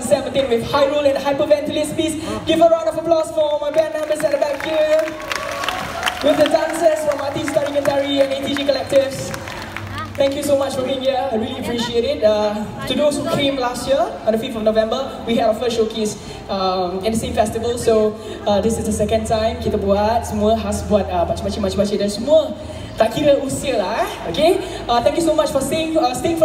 2017 with Hyrul and Hyperventilate. Please give a round of applause for all my band members at the back here. With the dancers from Artis Tari Gentari and ATG Collectives. Thank you so much for being here. I really appreciate it. Uh, to those who came last year, on the 5th of November, we had our first showcase um, in the same festival. So uh, this is the second time kita buat. Semua khas buat uh, macam-macam macam-macam dan semua tak kira usia lah. eh. Okay. Uh, thank you so much for staying, uh, staying for